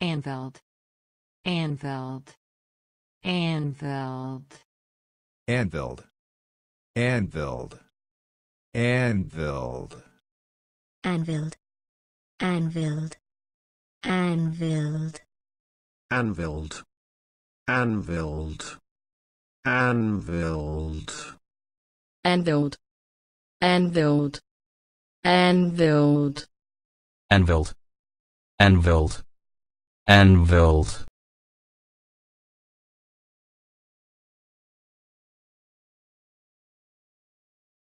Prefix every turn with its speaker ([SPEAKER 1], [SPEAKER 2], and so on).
[SPEAKER 1] Anveld. Anveld. Anveld.
[SPEAKER 2] Anvilled. Anvilled. Anvilled.
[SPEAKER 3] Anvilled. Anvilled. Anvilled.
[SPEAKER 4] Anvilled. Anvilled. Anvilled.
[SPEAKER 5] Anvilled. Anvilled. Anvilled.
[SPEAKER 6] Anvilled. Anvilled anvil